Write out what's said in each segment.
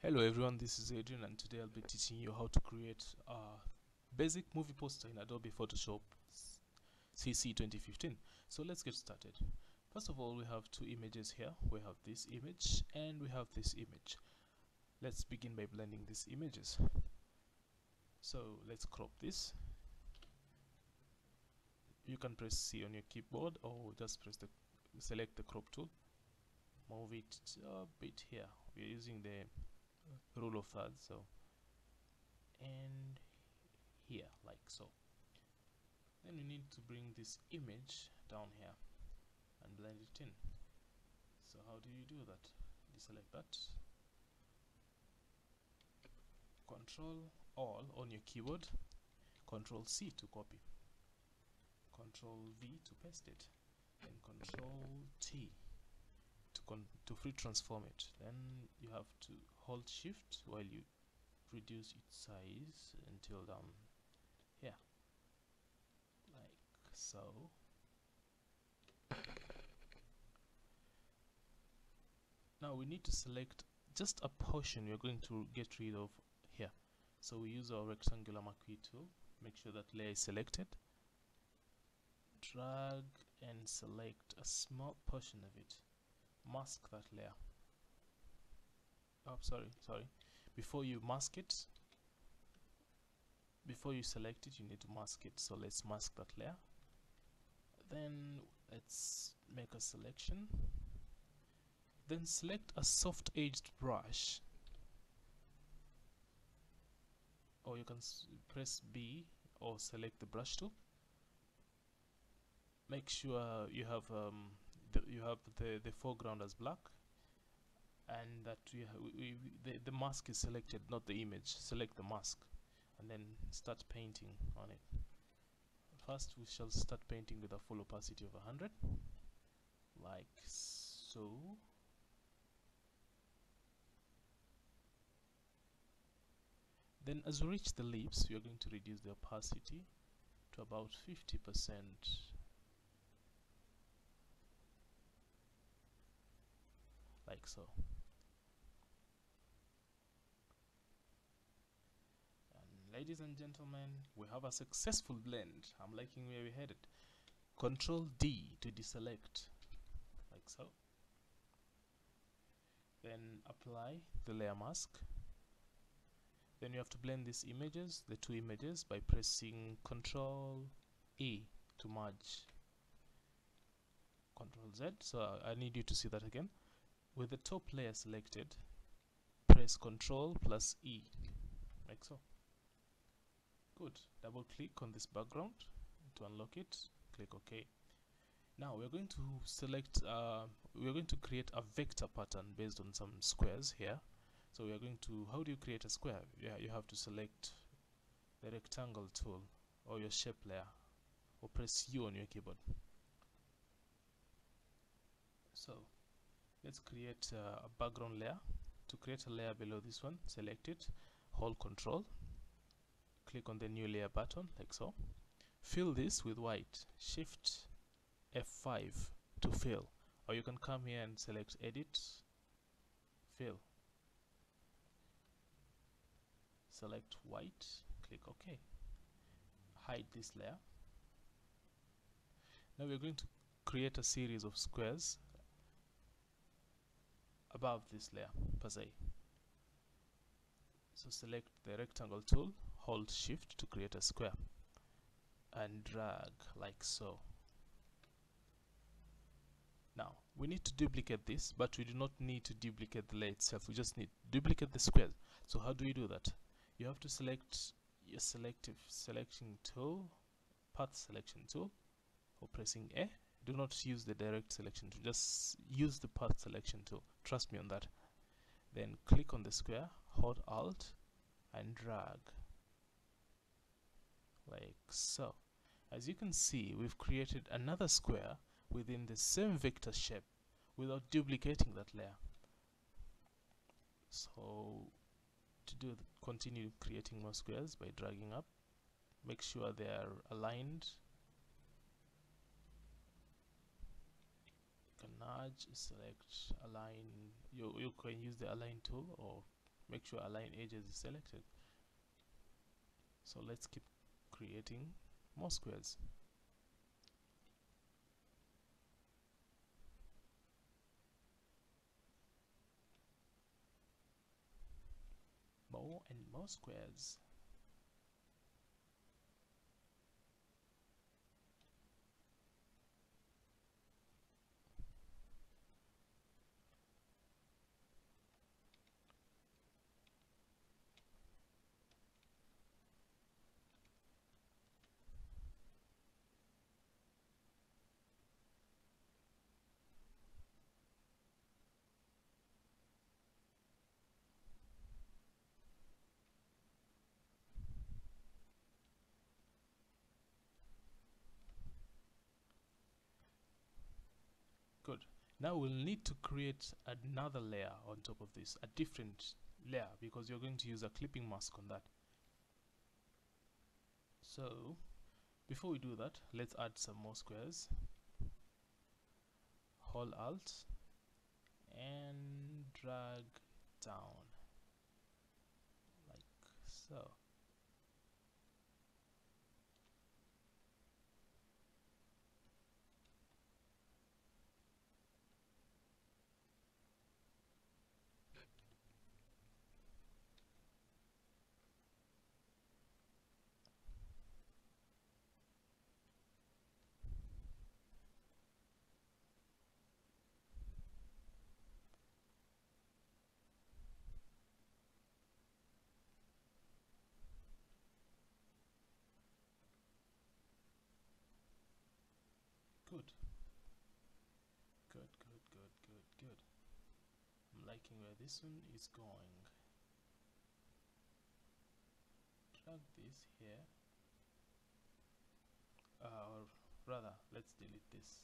Hello everyone, this is Adrian and today I'll be teaching you how to create a basic movie poster in Adobe Photoshop CC 2015. So let's get started. First of all, we have two images here. We have this image and we have this image. Let's begin by blending these images. So let's crop this. You can press C on your keyboard or just press the select the crop tool. Move it a bit here. We're using the rule of thirds so. And here like so. Then we need to bring this image down here and blend it in. So how do you do that? Deselect that. Control all on your keyboard. Control C to copy. Control V to paste it. And control T to, to free transform it. Then you have to hold shift while you reduce its size until down here. Like so. Now we need to select just a portion we're going to get rid of here. So we use our rectangular marquee tool make sure that layer is selected. Drag and select a small portion of it mask that layer. Oh sorry sorry. Before you mask it before you select it you need to mask it. So let's mask that layer. Then let's make a selection. Then select a soft edged brush. Or you can press B or select the brush tool. Make sure you have um, you have the, the foreground as black and that we, we, the, the mask is selected not the image. Select the mask and then start painting on it. First we shall start painting with a full opacity of 100 like so. Then as we reach the lips we are going to reduce the opacity to about 50 percent like so. And ladies and gentlemen we have a successful blend. I'm liking where we headed. Control D to deselect. Like so. Then apply the layer mask. Then you have to blend these images the two images by pressing control E to merge. Control Z. So I need you to see that again with the top layer selected press ctrl plus E. Like so. Good. Double click on this background to unlock it. Click OK. Now we're going to select uh, we're going to create a vector pattern based on some squares here. So we are going to how do you create a square? Yeah you have to select the rectangle tool or your shape layer or press U on your keyboard. So let's create a background layer. To create a layer below this one select it hold control click on the new layer button like so. Fill this with white shift F5 to fill. Or you can come here and select edit fill. Select white click OK. Hide this layer. Now we're going to create a series of squares above this layer per se. So select the rectangle tool hold shift to create a square and drag like so. Now we need to duplicate this but we do not need to duplicate the layer itself. We just need duplicate the square so how do we do that? You have to select your selective selection tool path selection tool or pressing A. Do not use the direct selection tool just use the path selection tool trust me on that. Then click on the square hold alt and drag. Like so. As you can see we've created another square within the same vector shape without duplicating that layer. So to do continue creating more squares by dragging up. Make sure they are aligned nudge select align you, you can use the align tool or make sure align edges is selected. So let's keep creating more squares. More and more squares good. Now we'll need to create another layer on top of this a different layer because you're going to use a clipping mask on that. So before we do that let's add some more squares. Hold alt and drag down like so good. Good good good good good. I'm liking where this one is going. Drag this here. Uh, or rather let's delete this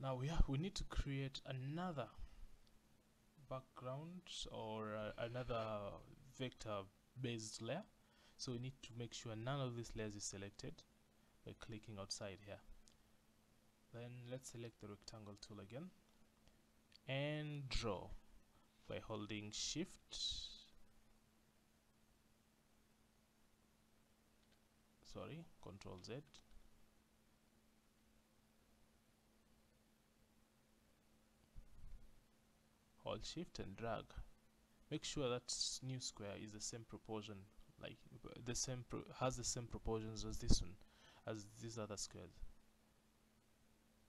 now we have we need to create another background or uh, another vector based layer. So we need to make sure none of these layers is selected by clicking outside here. Then let's select the rectangle tool again and draw by holding shift. Sorry control Z hold shift and drag. Make sure that new square is the same proportion like the same has the same proportions as this one as these other squares.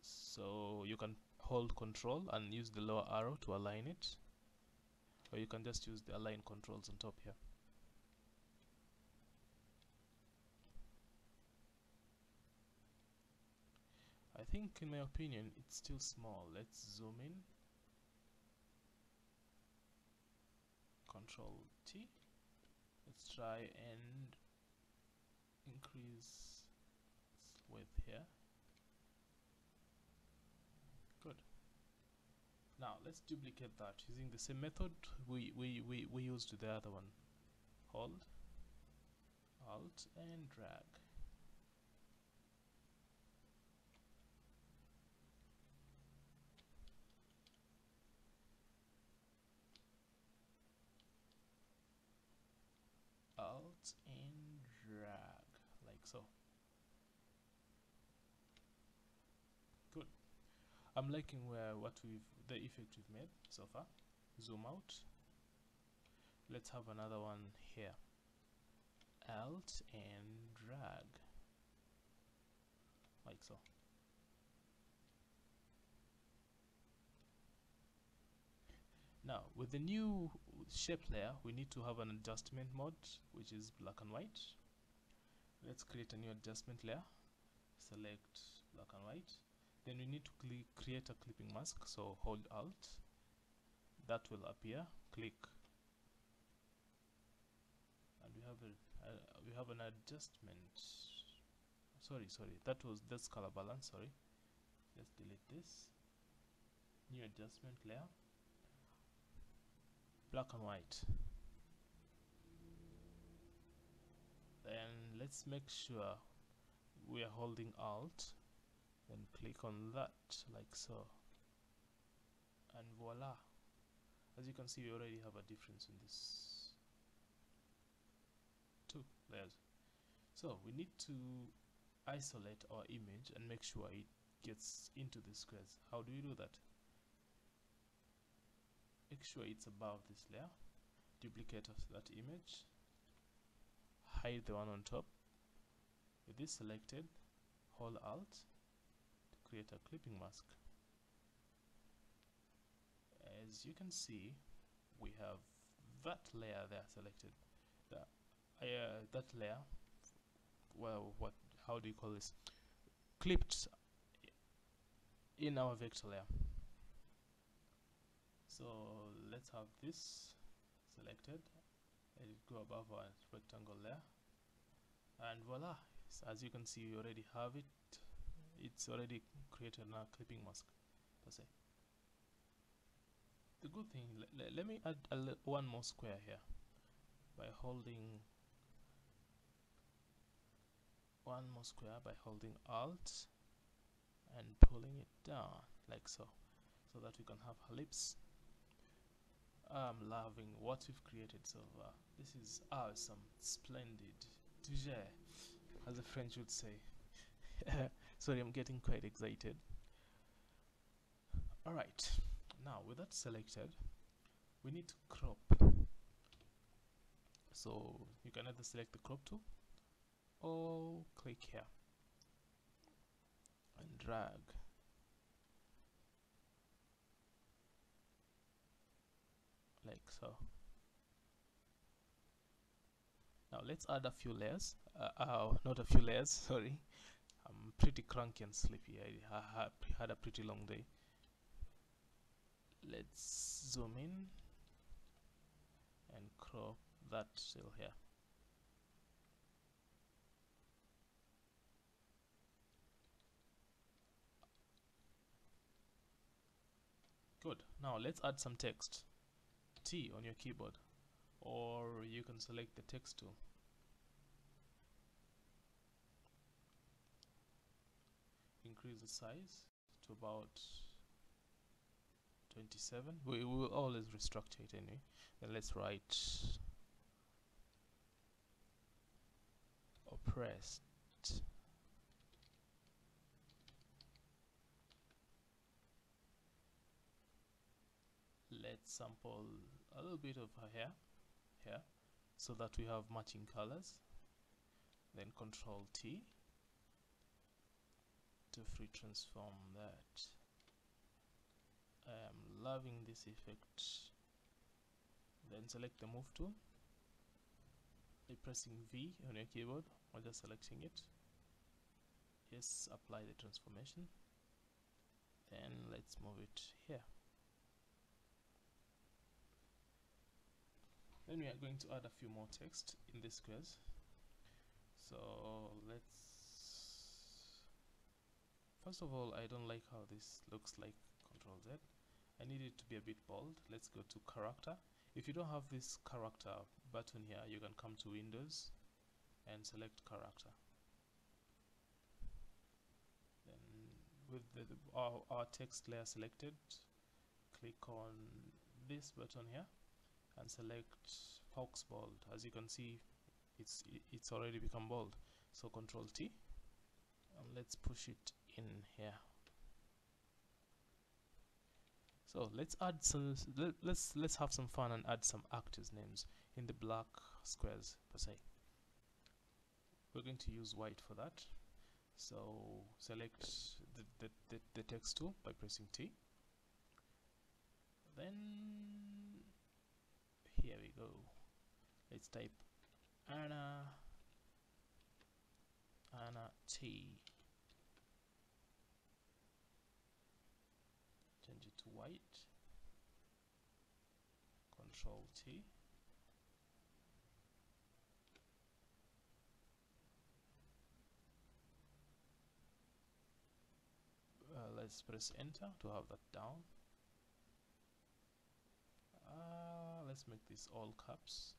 So you can hold control and use the lower arrow to align it or you can just use the align controls on top here. I think in my opinion it's still small. Let's zoom in control T. Let's try and increase width here. Good. Now let's duplicate that using the same method we, we, we, we used the other one. Hold alt and drag alt and drag like so. Good. I'm liking where what we've the effect we've made so far. Zoom out. Let's have another one here. Alt and drag. Like so. Now with the new shape layer we need to have an adjustment mode which is black and white let's create a new adjustment layer. Select black and white. Then we need to create a clipping mask. So hold alt. That will appear. Click. And we have a uh, we have an adjustment. Sorry sorry. That was this color balance. Sorry. Let's delete this. New adjustment layer. Black and white let's make sure we are holding alt then click on that like so. And voila. As you can see we already have a difference in this. Two layers. So we need to isolate our image and make sure it gets into the squares. How do we do that? Make sure it's above this layer. Duplicate of that image hide the one on top. With this selected hold alt to create a clipping mask. As you can see we have that layer there selected. The uh, that layer well what how do you call this? Clipped in our vector layer. So let's have this selected let go above our rectangle layer and voila as you can see we already have it. It's already created a clipping mask per se. The good thing let me add one more square here by holding one more square by holding alt and pulling it down like so so that we can have ellipse I'm loving what we've created so far this is awesome. Splendid. Déjà as the French would say. Sorry I'm getting quite excited. Alright now with that selected we need to crop. So you can either select the crop tool or click here and drag like so. Now let's add a few layers uh, uh, not a few layers sorry. I'm pretty cranky and sleepy. I, had a pretty long day. Let's zoom in and crop that cell here. Good. Now let's add some text T on your keyboard or you can select the text tool. Increase the size to about 27 we will always restructure it anyway. Then let's write oppressed. Let's sample a little bit of her hair here so that we have matching colors. Then control T to free transform that. I am loving this effect. Then select the move tool. By pressing V on your keyboard or just selecting it. Yes apply the transformation. Then let's move it here then we are going to add a few more text in this squares. So let's first of all I don't like how this looks like control Z. I need it to be a bit bold. Let's go to character. If you don't have this character button here you can come to Windows and select character. Then with the, the our, our text layer selected click on this button here and select Fox bold. As you can see it's it's already become bold. So control T and let's push it in here. So let's add some let, let's let's have some fun and add some actors names in the black squares per se. We're going to use white for that. So select the, the, the, the text tool by pressing T. Then go. Let's type Anna Anna T. Change it to white. Control T. Let's press enter to have that down. Uh, let's make this all caps.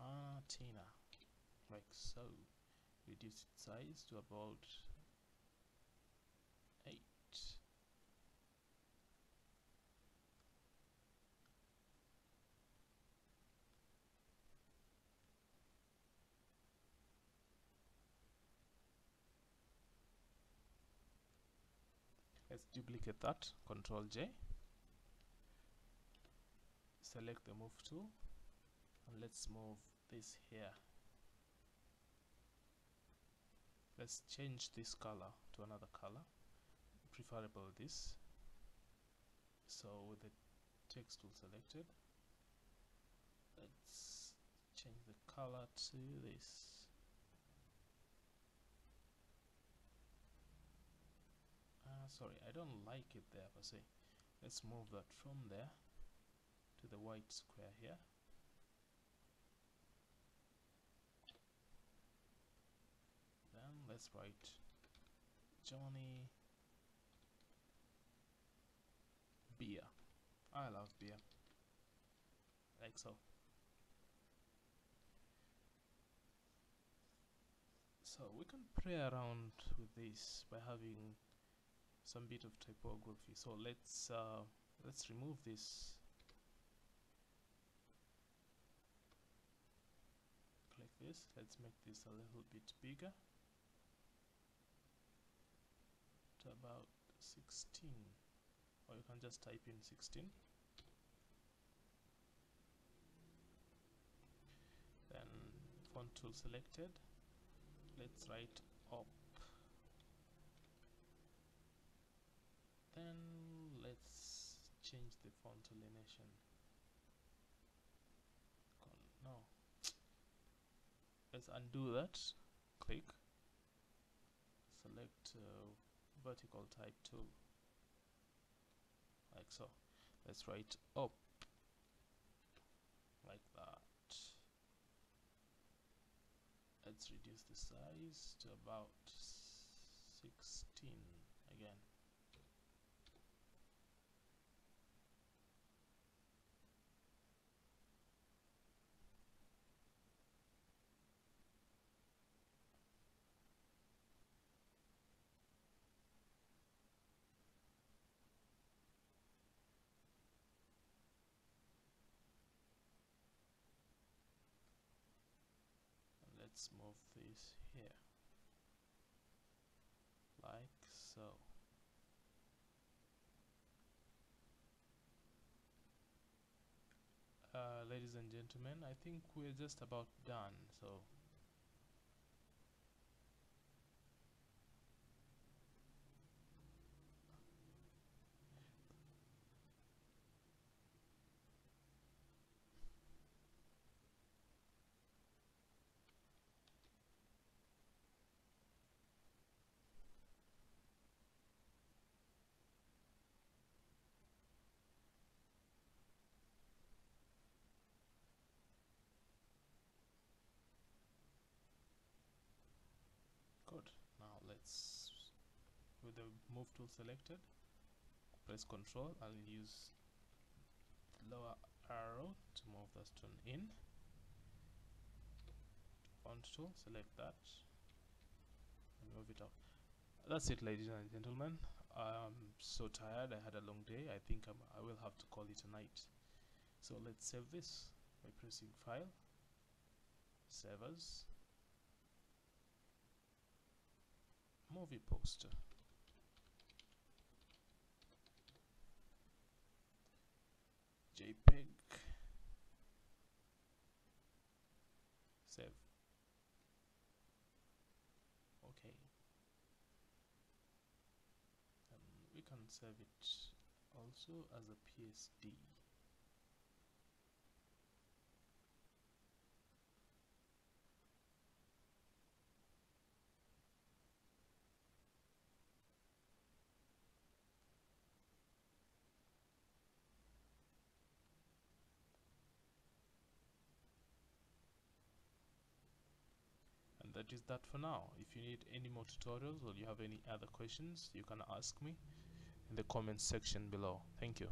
Ah Tina. Like so reduce its size to about let's duplicate that control J. Select the move tool and let's move this here. Let's change this color to another color preferable this. So with the text tool selected let's change the color to this uh, sorry I don't like it there per se. Let's move that from there to the white square here. Then let's write Johnny beer. I love beer. Like so. So we can play around with this by having some bit of typography. So let's uh, let's remove this. Click this. Let's make this a little bit bigger. To about 16 or you can just type in 16 then font tool selected. Let's write up then let's change the font alignation no. Let's undo that. Click. Select uh, vertical type tool. Like so. Let's write up. Like that. Let's reduce the size to about 16 again let's move this here. Like so. Uh, ladies and gentlemen I think we're just about done so good now let's with the move tool selected. Press ctrl I'll use lower arrow to move the stone in. Font tool select that and move it up. That's it ladies and gentlemen. I'm so tired. I had a long day. I think I'm, I will have to call it a night. So let's save this by pressing file save as movie poster JPEG save okay. And we can save it also as a PSD that is that for now. If you need any more tutorials or you have any other questions you can ask me in the comments section below. Thank you